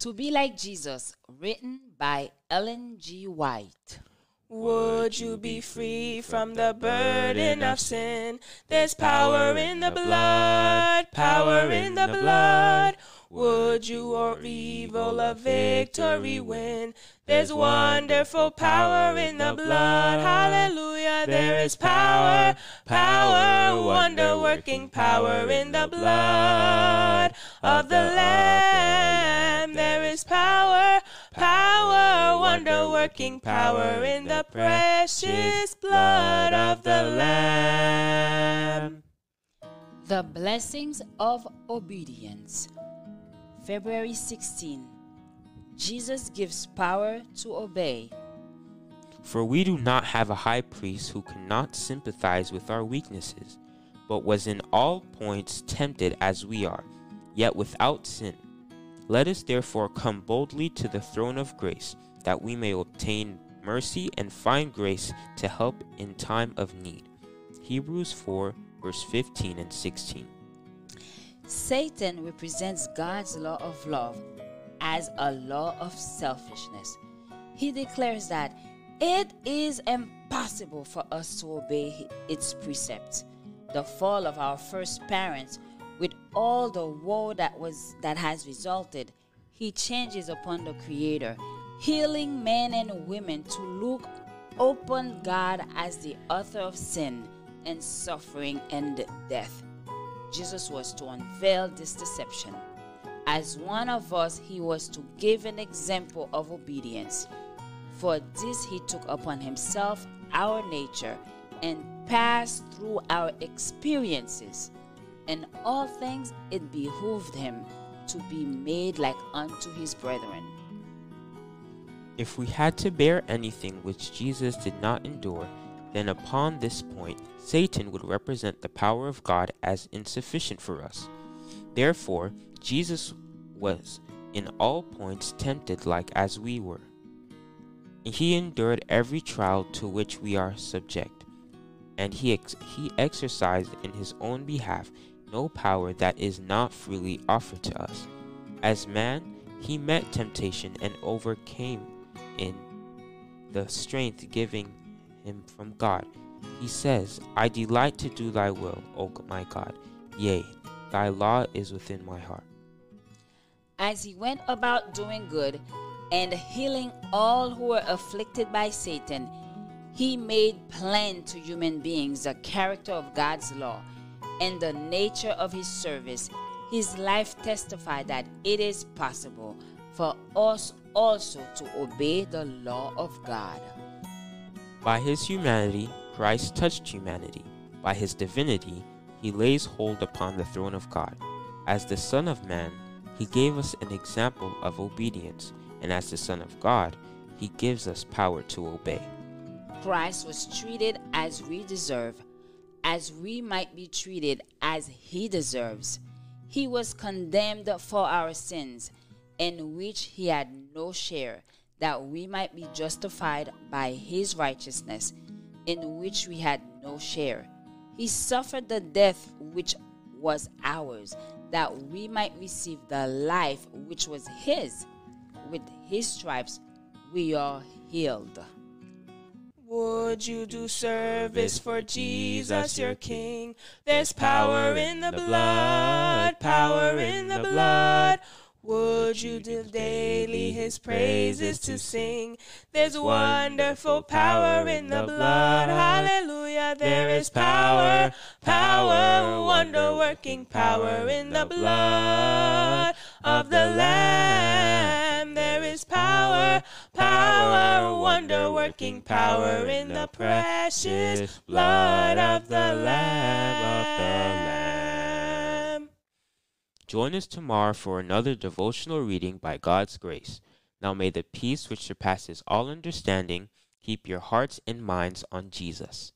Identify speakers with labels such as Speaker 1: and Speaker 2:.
Speaker 1: To Be Like Jesus, written by Ellen G. White.
Speaker 2: Would you be free from the burden of sin? There's power in the blood, power in the blood. Would you or evil a victory win? There's wonderful power in the blood. Hallelujah. There is power, power, wonder working power in the blood of the Lamb. There is power, power, wonder working power in the precious blood of the Lamb.
Speaker 1: The Blessings of Obedience. February 16. Jesus gives power to obey.
Speaker 3: For we do not have a high priest who cannot sympathize with our weaknesses, but was in all points tempted as we are, yet without sin. Let us therefore come boldly to the throne of grace, that we may obtain mercy and find grace to help in time of need. Hebrews 4, verse 15 and 16.
Speaker 1: Satan represents God's law of love as a law of selfishness. He declares that it is impossible for us to obey its precepts. The fall of our first parents, with all the woe that was that has resulted, he changes upon the Creator, healing men and women to look upon God as the author of sin and suffering and death. Jesus was to unveil this deception. As one of us, he was to give an example of obedience. For this, he took upon himself our nature and passed through our experiences. In all things, it behooved him to be made like unto his brethren.
Speaker 3: If we had to bear anything which Jesus did not endure, then upon this point Satan would represent the power of God as insufficient for us. Therefore, Jesus was in all points tempted like as we were. He endured every trial to which we are subject, and he, ex- he exercised in his own behalf no power that is not freely offered to us. As man, he met temptation and overcame in the strength giving him from God. He says, I delight to do thy will, O my God. Yea, thy law is within my heart.
Speaker 1: As he went about doing good and healing all who were afflicted by Satan, he made plain to human beings the character of God's law and the nature of his service. His life testified that it is possible for us also to obey the law of God.
Speaker 3: By his humanity, Christ touched humanity. By his divinity, he lays hold upon the throne of God. As the Son of Man, he gave us an example of obedience, and as the Son of God, he gives us power to obey.
Speaker 1: Christ was treated as we deserve, as we might be treated as he deserves. He was condemned for our sins, in which he had no share that we might be justified by his righteousness, in which we had no share. He suffered the death which was ours, that we might receive the life which was his. With his stripes we are healed.
Speaker 2: Would you do service for Jesus your King? There's power in the blood, power in the blood. Would you do daily his praises to sing? There's wonderful power in the blood. Hallelujah. There is power, power, wonder working power in the blood of the Lamb. Wonder working power in the precious blood of the Lamb of the Lamb.
Speaker 3: Join us tomorrow for another devotional reading by God's grace. Now may the peace which surpasses all understanding keep your hearts and minds on Jesus.